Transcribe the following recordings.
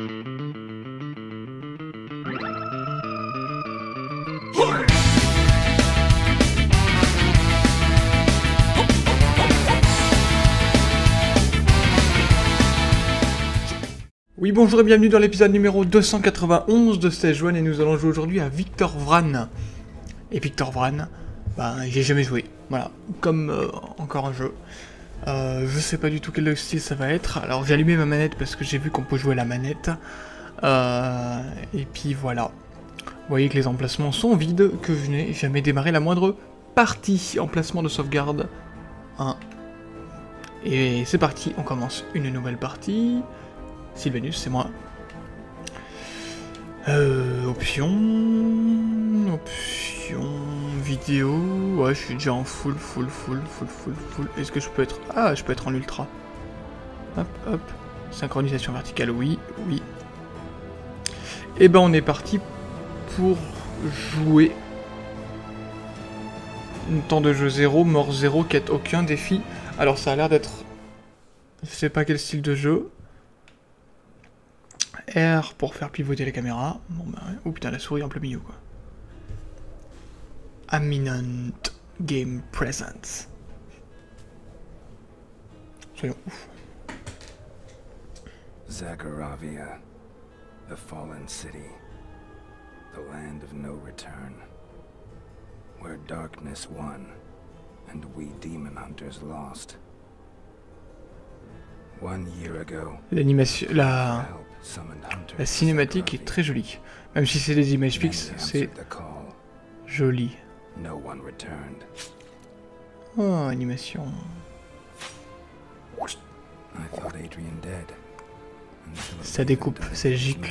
Oui, bonjour et bienvenue dans l'épisode numéro 291 de Stage 1 et nous allons jouer aujourd'hui à Victor Vran. Et Victor Vran, bah, j'ai jamais joué, voilà, comme euh, encore un jeu. Euh, je sais pas du tout quel style ça va être, alors j'ai allumé ma manette parce que j'ai vu qu'on peut jouer la manette. Euh, et puis voilà. Vous voyez que les emplacements sont vides, que je n'ai jamais démarré la moindre partie. Emplacement de sauvegarde 1. Et c'est parti, on commence une nouvelle partie. Sylvanus, c'est moi. Euh, option... Option... Vidéo... Ouais, je suis déjà en full, full, full, full, full, full. Est-ce que je peux être... Ah, je peux être en ultra. Hop, hop. Synchronisation verticale, oui, oui. Et ben on est parti pour jouer. Temps de jeu 0, mort 0, quête aucun défi. Alors ça a l'air d'être... Je sais pas quel style de jeu. R pour faire pivoter la caméra. Bon ouais. Oh putain, la souris en plein milieu quoi. Aminant Game Presence. Soyons ouf. Zakharavia, the fallen city, the land of no return, where darkness won and we demon hunters lost. One year ago, L'animation, la, help summoned hunters. la cinématique est très jolie. Même si c'est des images fixes, c'est joli. No one returned. Oh, animation. I thought Adrian dead. Ça découpe, c'est gicle.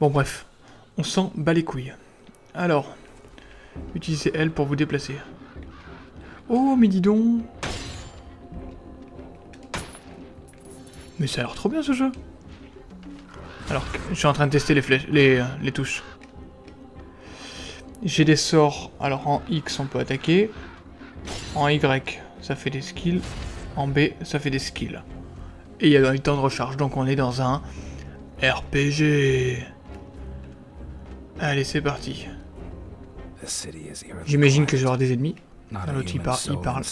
Bon bref, on s'en bat les couilles. Alors, utilisez L pour vous déplacer. Oh, mais dis donc Mais ça a l'air trop bien ce jeu Alors, je suis en train de tester les flèches, les, les touches. J'ai des sorts, alors en X on peut attaquer, en Y ça fait des skills, en B ça fait des skills. Et il y a un temps de recharge, donc on est dans un RPG. Allez, c'est parti. J'imagine que j'aurai des ennemis. L'autre, il par- il parle.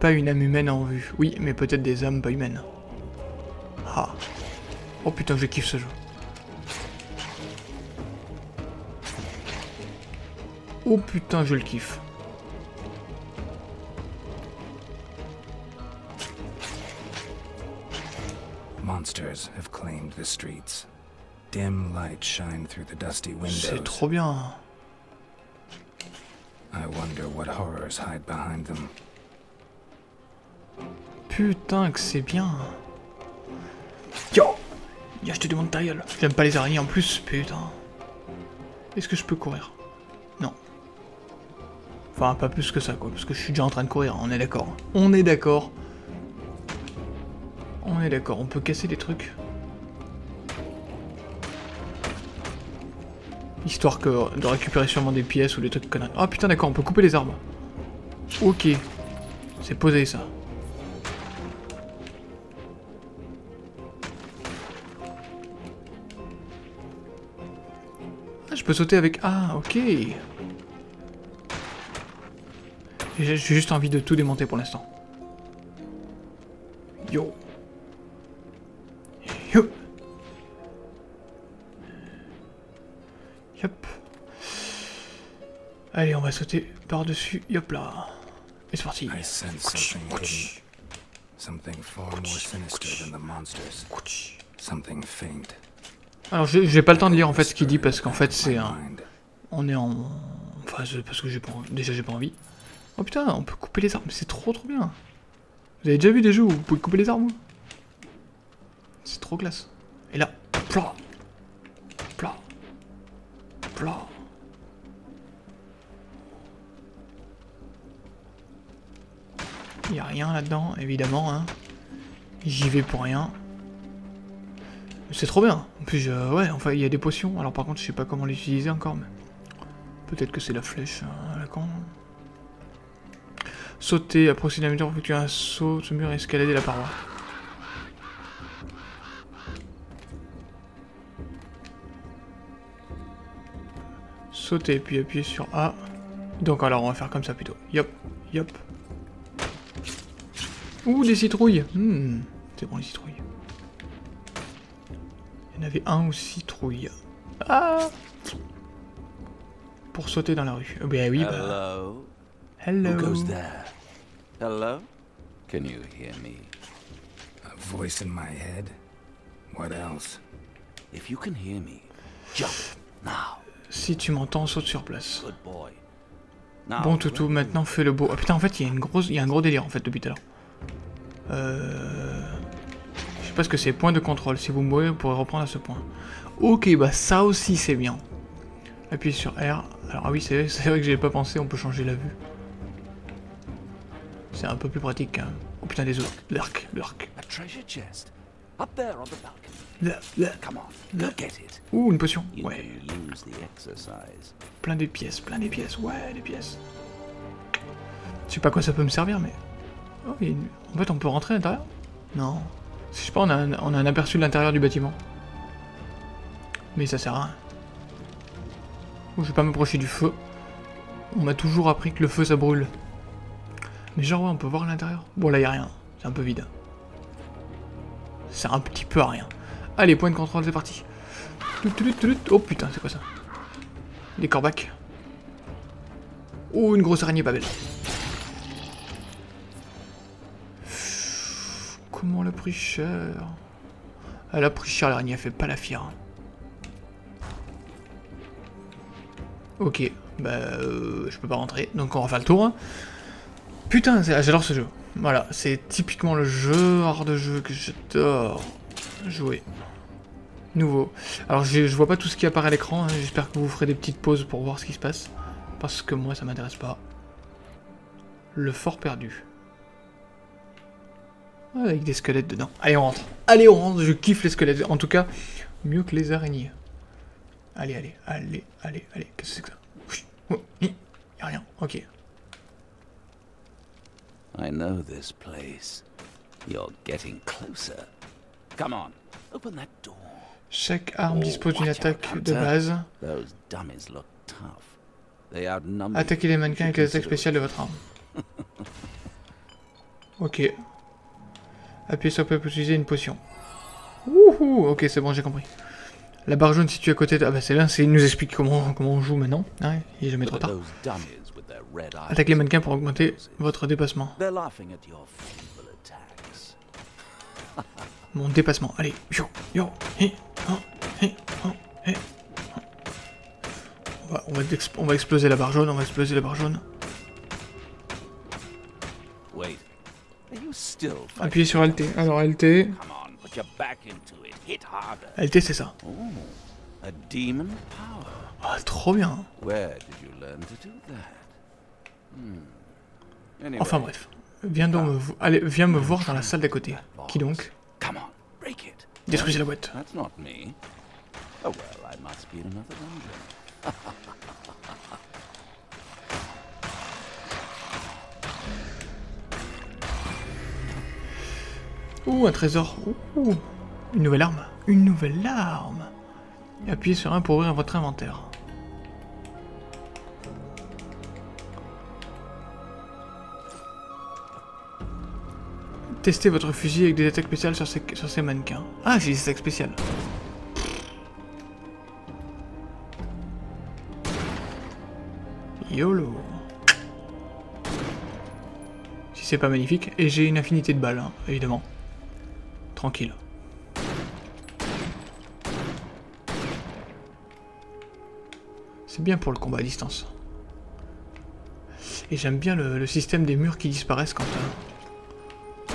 Pas une âme humaine en vue. Oui, mais peut-être des âmes pas humaines. Ah. Oh putain, je kiffe ce jeu. Oh putain, je le kiffe. Monsters have claimed the streets. Dim light shine through the dusty C'est windows. trop bien. I wonder what horrors hide behind them. Putain, que c'est bien. Yo, je te demande ta gueule. J'aime pas les araignées en plus, putain. Est-ce que je peux courir? Non. Enfin, pas plus que ça, quoi, parce que je suis déjà en train de courir, on est d'accord. On est d'accord. On est d'accord, on peut casser des trucs. Histoire que de récupérer sûrement des pièces ou des trucs conneries. Ah putain, d'accord, on peut couper les arbres. Ok. C'est posé, ça. Peux sauter avec... Ah, ok. J'ai juste envie de tout démonter pour l'instant. Yo. Yo. Yop. Allez, on va sauter par-dessus. Yop là. Et c'est parti. Something far more sinister than the monsters. Something faint. Alors, j'ai pas le temps de lire en fait ce qu'il dit parce qu'en fait c'est un... On est en... Enfin, parce que j'ai pas... Déjà, j'ai pas envie. Oh putain, on peut couper les mais c'est trop trop bien. Vous avez déjà vu des jeux où vous pouvez couper les arbres C'est trop classe. Et là, plat, plat, plat. Y a rien là-dedans, évidemment, hein. J'y vais pour rien. C'est trop bien. En plus, ouais, enfin, il y a des potions. Alors par contre, je sais pas comment l'utiliser encore, mais... Peut-être que c'est la flèche euh, à la con. Sauter, approcher d'un mur, effectuer un saut, ce mur, escalader la paroi. Sauter, puis appuyer sur A. Donc alors on va faire comme ça plutôt. Yop, yop. Ouh, des citrouilles hmm, C'est bon les citrouilles. Il y en avait un ou citrouille. Ah Pour sauter dans la rue. Oh, ben oui, bah... Hello? Hello. Who goes there? Hello? Can you hear me? A voice in my head? What else? If you can hear me, jump now. Si tu m'entends, saute sur place. Good boy. Now, Bon toutou, maintenant fais le beau. Ah putain, en fait, il y a une grosse, il y a un gros délire en fait depuis tout à l'heure. Euh... Je sais pas ce que c'est. Point de contrôle. Si vous mourrez, vous pourrez reprendre à ce point. Ok, bah ça aussi c'est bien. Appuyez sur R. Alors ah oui, c'est vrai que j'y ai pas pensé. On peut changer la vue. C'est un peu plus pratique quand même. Oh putain des autres. L'arc, l'arc. Ouh, une potion. Ouais. Plein de pièces, plein de pièces. Ouais, des pièces. Je sais pas quoi ça peut me servir, mais. Oh, il y a une- En fait, on peut rentrer à l'intérieur? Non. Je sais pas, on a, un, aperçu de l'intérieur du bâtiment. Mais ça sert à rien. Je vais pas m'approcher du feu. On m'a toujours appris que le feu ça brûle. Mais genre, ouais, on peut voir l'intérieur. Bon, là, y a rien. C'est un peu vide. C'est un petit peu à rien. Allez, point de contrôle, c'est parti. Oh putain, c'est quoi ça? Des corbacs. Oh, une grosse araignée pas belle. Pris cher Elle a pris cher l'araignée, elle fait pas la fière. Ok, bah euh, je peux pas rentrer, donc on faire le tour. Putain, c'est- j'adore ce jeu. Voilà, c'est typiquement le genre de jeu que j'adore jouer. Nouveau. Alors je, je vois pas tout ce qui apparaît à l'écran, hein, j'espère que vous ferez des petites pauses pour voir ce qui se passe. Parce que moi ça m'intéresse pas. Le fort perdu. Avec des squelettes dedans. Allez on rentre. Allez on rentre, je kiffe les squelettes. En tout cas, mieux que les araignées. Allez, allez, allez, allez, allez. Qu'est-ce que c'est que ça? Oh. Y'a rien, ok. I know this place. You're getting closer. Come on, open that door. Chaque arme Oh, dispose d'une attaque de base. Those dummies look tough. They outnumber Attaquez les mannequins avec les attaques spéciales de votre arme. Ok. Appuyez sur P pour utiliser une potion. Wouhou Ok, c'est bon, j'ai compris. La barre jaune située à côté de... Ah bah c'est bien, c'est- il nous explique comment, comment on joue maintenant. Il est jamais trop tard. Attaquez les mannequins pour augmenter votre dépassement. Mon dépassement. Allez, yo, yo, hi, oh, oh. On va, on, va exp- on va exploser la barre jaune, on va exploser la barre jaune. Wait, Appuyez sur LT. Alors LT. LT c'est ça. Oh, a demon power. Trop bien. Where did you learn to do that? Hmm. Enfin bref. Viens donc me, vo- allez, viens me voir dans la salle d'à côté. Qui donc? Come on, break it. Détruisez la boîte. Ouh, un trésor. Ouh, une nouvelle arme. Une nouvelle arme. Appuyez sur un pour ouvrir votre inventaire. Testez votre fusil avec des attaques spéciales sur ces, sur ces mannequins. Ah, j'ai des attaques spéciales. YOLO. Si c'est pas magnifique, et j'ai une infinité de balles, hein, évidemment. Tranquille. C'est bien pour le combat à distance. Et j'aime bien le, système des murs qui disparaissent quand... euh,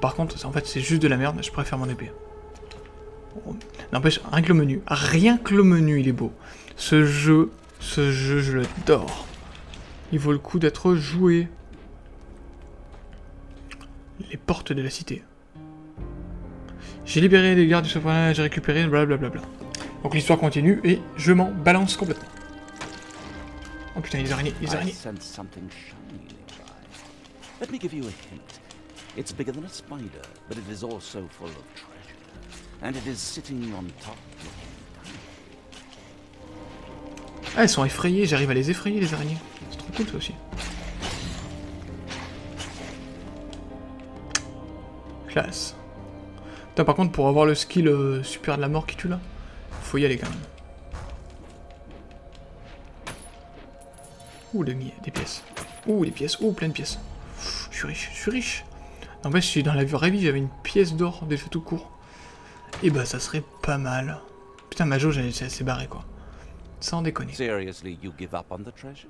Par contre, en fait, c'est juste de la merde, je préfère mon épée. Oh, N'empêche, rien que le menu, rien que le menu, il est beau. Ce jeu, ce jeu, je l'adore. Il vaut le coup d'être joué. Les portes de la cité. J'ai libéré les gardes du Sophrona, j'ai récupéré, blablabla. Donc l'histoire continue et je m'en balance complètement. Oh putain, les araignées, les araignées. sense something shiny nearby. Let me give you a hint. It's bigger than a spider, but it is also full of treasure. And it is sitting on top looking down. Ah, elles sont effrayées, j'arrive à les effrayer, les araignées. C'est trop cool, ça aussi. Classe. Putain, par contre, pour avoir le skill euh, super de la mort qui tue là, faut y aller quand même. Ouh, le mi- des pièces. Ouh, les pièces. Ouh, plein de pièces. Je suis riche, je suis riche. En fait, si dans la vraie vie, j'avais une pièce d'or déjà tout court, et bah ça serait pas mal. Putain, ma jauge, elle s'est barrée, quoi. Sans déconner. Seriously, you give up on the treasure?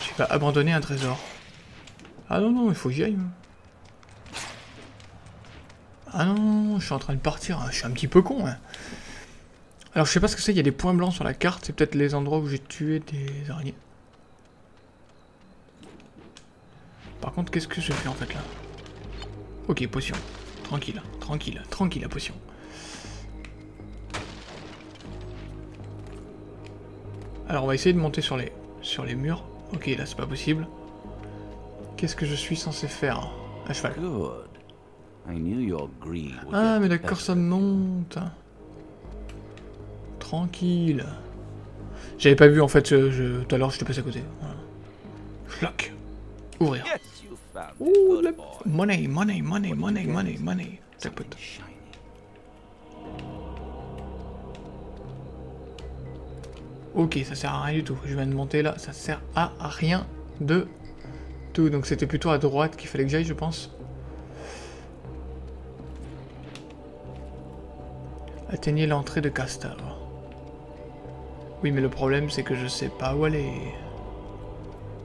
Tu vas abandonner un trésor. Ah non, non, il faut que j'y aille. Ah non, je suis en train de partir. hein. Je suis un petit peu con. hein. Alors, je sais pas ce que c'est. Il y a des points blancs sur la carte. C'est peut-être les endroits où j'ai tué des araignées. Par contre, qu'est-ce que je fais en fait là? Ok, potion. Tranquille, tranquille, tranquille la potion. Alors, on va essayer de monter sur les, sur les murs. Ok, là, c'est pas possible. Qu'est-ce que je suis censé faire? À cheval. Ah, mais d'accord, ça monte. Tranquille. J'avais pas vu en fait, je, je- tout à l'heure, je te passe à côté. Voilà. Ouvrir. Ouh, la- money, money, money, money, money, money. Jackpot. Ok, ça sert à rien du tout. Je viens de monter là, ça sert à rien de tout. Donc c'était plutôt à droite qu'il fallait que j'aille, je pense. Atteignez l'entrée de Castor. Oui, mais le problème, c'est que je sais pas où aller.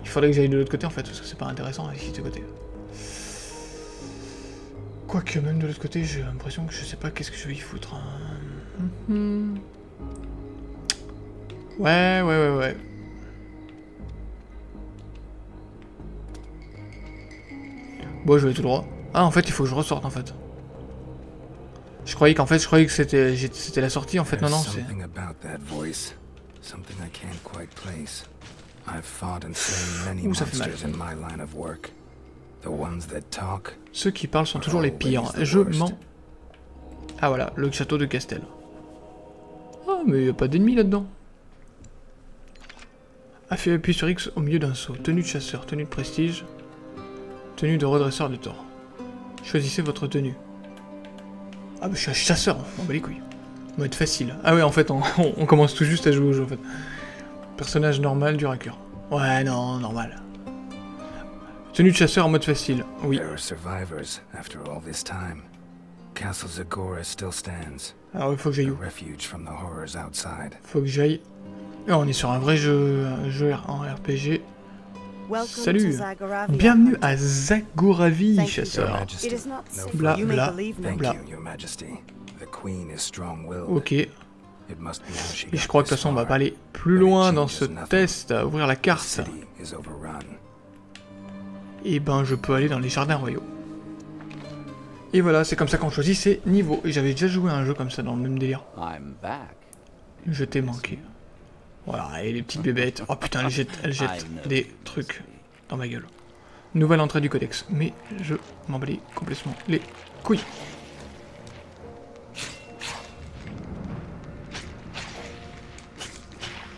Il faudrait que j'aille de l'autre côté, en fait, parce que c'est pas intéressant ici, de ce côté. Quoique, même de l'autre côté, j'ai l'impression que je sais pas qu'est-ce que je vais y foutre. hein. Mhm. Ouais, ouais, ouais, ouais. Bon, je vais tout droit. Ah, en fait, il faut que je ressorte, en fait. Je croyais qu'en fait, je croyais que c'était c'était la sortie, en fait. Non, non, c'est... something about that voice. Something I can't quite place. I've fought and slain many Ouh, ça fait mal. monsters in my line of work. The ones that talk. Ceux qui parlent sont toujours les pires. Je mens. Ah, voilà, le château de Castel. Ah, mais y a pas d'ennemis là-dedans. Appuie sur X au milieu d'un saut. Tenue de chasseur, tenue de prestige, tenue de redresseur de tort. Choisissez votre tenue. Ah, bah je suis un chasseur, on m'en bat les couilles. Mode facile. Ah ouais, en fait, on, on- on commence tout juste à jouer au jeu, en fait. Personnage normal, dur à cœur. Ouais, non, normal. Tenue de chasseur en mode facile. Oui. There are survivors after all this time. Castle Zagora still stands. Alors, il faut que j'aille où? refuge from the horrors outside. Faut que j'aille. Ah, on est sur un vrai jeu, un jeu en RPG. Salut. Bienvenue à Zagoravi, chasseur. Bla, bla, strong-willed. Ok. Et je crois que de toute façon, on va pas aller plus loin dans ce test. à Ouvrir la carte. Et ben, je peux aller dans les jardins royaux. Et voilà, c'est comme ça qu'on choisit ses niveaux. Et j'avais déjà joué à un jeu comme ça dans le même délire. Je t'ai manqué. Voilà, et les petites bébêtes. Oh putain, elles jettent, elles jettent des trucs dans ma gueule. Nouvelle entrée du codex. Mais je m'en bats complètement les couilles.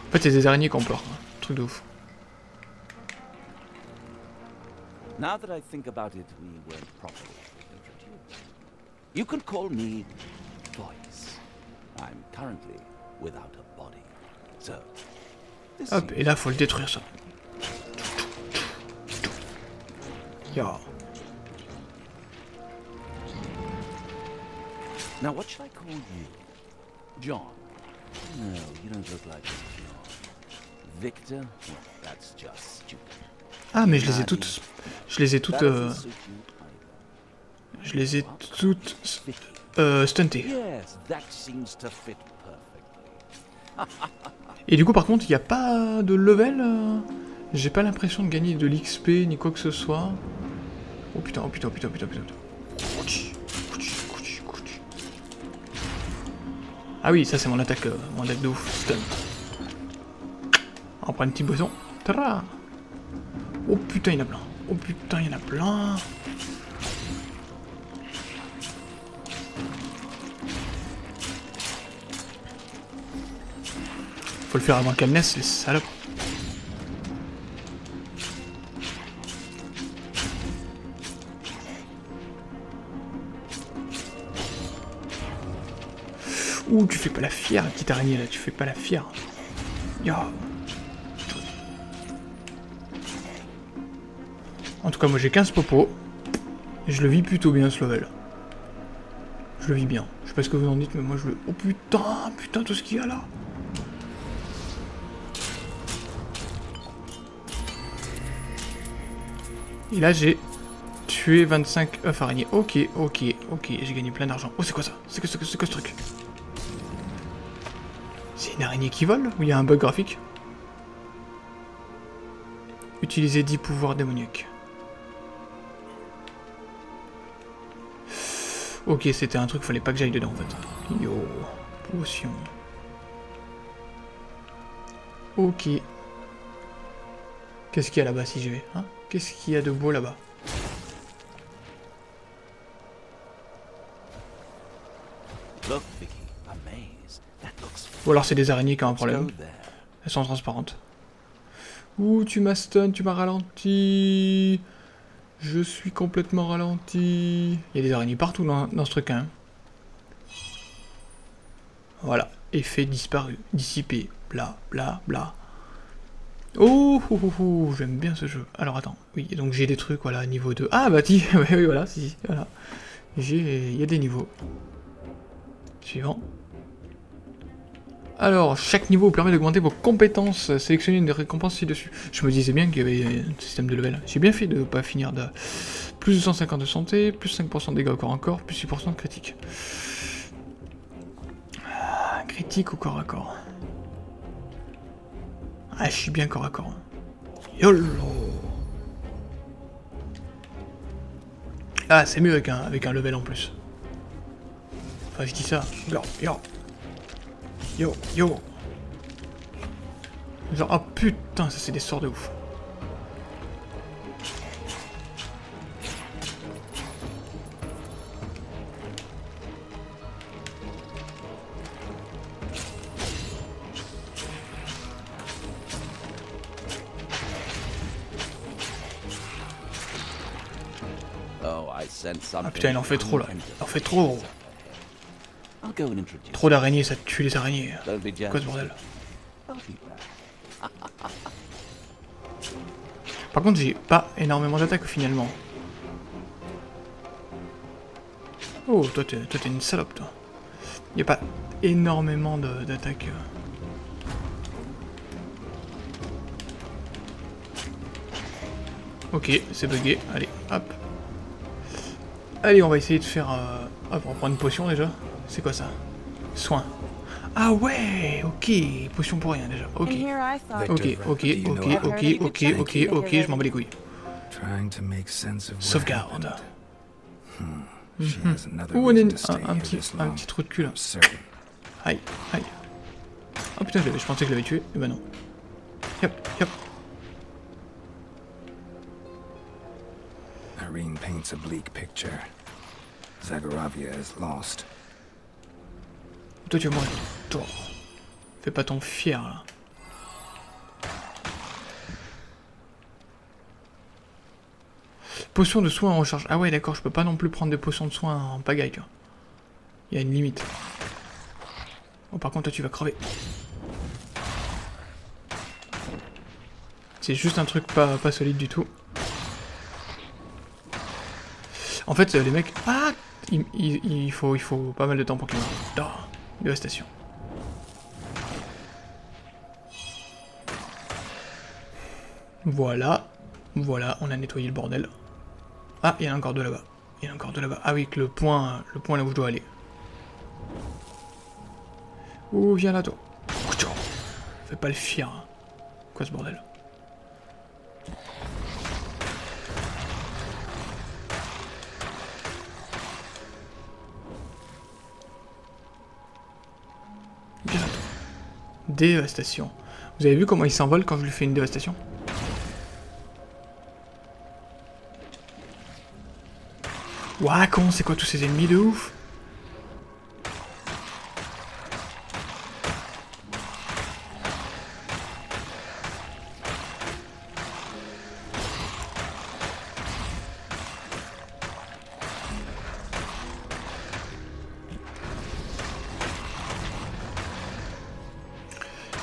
En fait, c'est des araignées qu'on pleure. hein. Truc de ouf. Now that I think about it, we weren't properly introduced. You can call me Voice. I'm currently without a body. Hop, et là, faut le détruire ça. Now, what should I call you? John? No, you don't look like John. Victor? Well, that's just stupid. Ah, mais je les ai toutes. Je les ai toutes. Euh, je les ai toutes. Euh, stuntées. Yes, that seems to fit perfectly. Et du coup, par contre, il n'y a pas de level. euh, J'ai pas l'impression de gagner de l'XP ni quoi que ce soit. Oh putain, oh putain, oh putain, oh putain, oh putain. Ouch. Ah oui, ça c'est mon attaque, euh, mon attaque de ouf, stun. On prend une petite boisson. Oh putain, il y en a plein. Oh putain, il y en a plein. Faut le faire avant qu'elle naisse, les salopes. Ouh, tu fais pas la fière, petite araignée là, tu fais pas la fière. Yo. En tout cas, moi j'ai 15 popos. Et je le vis plutôt bien ce level. Je le vis bien. Je sais pas ce que vous en dites, mais moi je le. Oh putain, putain, tout ce qu'il y a là. Et là j'ai tué 25 œufs araignées. Ok, ok, ok, j'ai gagné plein d'argent. Oh c'est quoi ça? C'est quoi ce truc? C'est une araignée qui vole Ou il y a un bug graphique? Utiliser 10 pouvoirs démoniaques. Ok, c'était un truc, fallait pas que j'aille dedans en fait. Yo, potion. Ok. Qu'est-ce qu'il y a là-bas si j'y vais hein? Qu'est-ce qu'il y a de beau là-bas Ou alors c'est des araignées qui ont un problème. Elles sont transparentes. Ouh, tu m'as stun, tu m'as ralenti. Je suis complètement ralenti. Il y a des araignées partout dans, ce truc. Hein. Voilà. Effet disparu, dissipé. Bla, bla, bla. Oh, j'aime bien ce jeu. Alors attends, oui, donc j'ai des trucs, voilà, niveau 2. Ah bah si, oui, oui, voilà, si, voilà. J'ai, il y a des niveaux. Suivant. Alors, chaque niveau vous permet d'augmenter vos compétences. Sélectionnez une des récompenses ci-dessus. Je me disais bien qu'il y avait un système de level. J'ai bien fait de ne pas finir de... Plus de 150 de santé, plus 5% de dégâts au corps à corps, plus 6% de critique. Ah, critique au corps à corps. Ah, je suis bien corps à corps. YOLO Ah, c'est mieux avec un, avec un level en plus. Enfin, je dis ça. Yo, yo. Yo, yo. Genre, oh putain, ça c'est des sorts de ouf. Ah putain, il en fait trop là. Il en fait trop. Trop d'araignées, ça tue les araignées. Quoi ce bordel Par contre, j'ai pas énormément d'attaques finalement. Oh, toi t'es une salope, toi. Y a pas énormément d'attaques. Ok, c'est bugué. Allez, hop. Allez, on va essayer de faire... Euh... Hop, on va prendre une potion déjà. C'est quoi ça? Soin. Ah ouais, ok, potion pour rien déjà. Ok, ok, ok, ok, ok, ok, ok, ok, je m'en bats les couilles. Sauvegarde. Hmm. Ouh, on a un, petit, un petit trou de cul là. Aïe, aïe. Oh putain, je, je pensais que je l'avais tué, mais bah non. Yep, yep. Lost. Toi tu vas mourir. Toi. Fais pas ton fier là. Potion de soin en recharge. Ah ouais d'accord, je peux pas non plus prendre des potions de soin en pagaille. Il y a une limite. Oh par contre toi tu vas crever. C'est juste un truc pas solide du tout. En fait, les mecs... Ah il, faut, il faut pas mal de temps pour qu'ils meurent. Dévastation. Voilà. Voilà, on a nettoyé le bordel. Ah, il y en a encore deux là-bas. Il y en a encore deux là-bas. Ah oui, que le point, le point là où je dois aller. Ouh, viens là, toi. Fais pas le fier. Hein. Quoi ce bordel? Dévastation. Vous avez vu comment il s'envole quand je lui fais une dévastation? Ouah, con, c'est quoi tous ces ennemis de ouf?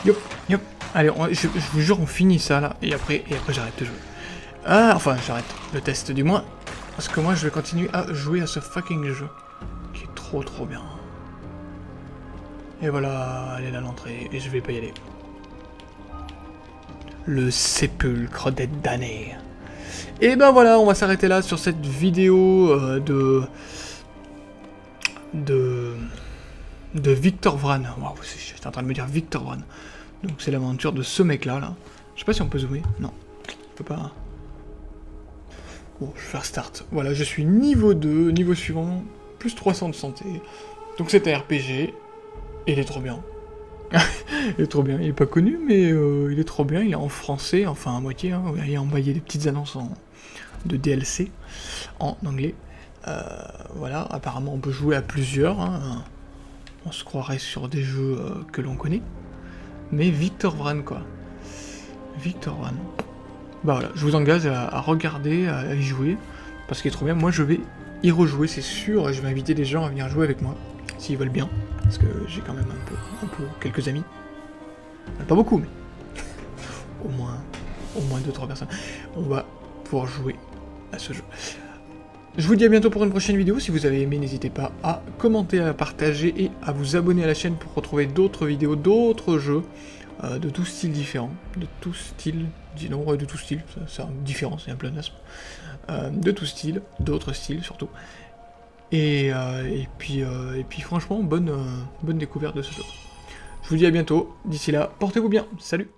Yop, yop. Allez, je, vous jure, on finit ça là, et après, et après j'arrête de jouer. Ah, enfin, j'arrête le test du moins, parce que moi je vais continuer à jouer à ce fucking jeu, qui est trop trop bien. Et voilà, elle est là l'entrée, et je vais pas y aller. Le sépulcre des damnés. Et ben voilà, on va s'arrêter là sur cette vidéo euh, de... de... de Victor Vran. Waouh, j'étais en train de me dire Victor Vran. Donc c'est l'aventure de ce mec là, là. Je sais pas si on peut zoomer. Non, on peut pas. Bon, je vais faire start. Voilà, je suis niveau 2, niveau suivant, plus 300 de santé. Donc c'est un RPG, il est trop bien. il est trop bien, il est pas connu, mais euh, il est trop bien, il est en français, enfin à moitié, hein. il a envoyé des petites annonces de DLC en anglais. Euh, voilà, apparemment on peut jouer à plusieurs, hein. On se croirait sur des jeux euh, que l'on connaît mais Victor Vran, quoi. Victor Vran. Bah voilà, je vous engage à, regarder, à, y jouer, parce qu'il est trop bien. Moi, je vais y rejouer, c'est sûr, je vais inviter des gens à venir jouer avec moi, s'ils veulent bien, parce que j'ai quand même un peu, un peu quelques amis. Pas beaucoup, mais au moins, au moins 2-3 personnes. On va pouvoir jouer à ce jeu. Je vous dis à bientôt pour une prochaine vidéo. Si vous avez aimé, n'hésitez pas à commenter, à partager et à vous abonner à la chaîne pour retrouver d'autres vidéos, d'autres jeux euh, de tous styles différents. De tous styles, non, ouais, de tout style, c'est différent, c'est un pléonasme. Euh, de tout style, d'autres styles surtout. Et, euh, et puis franchement, bonne, bonne découverte de ce jeu. Je vous dis à bientôt. D'ici là, portez-vous bien. Salut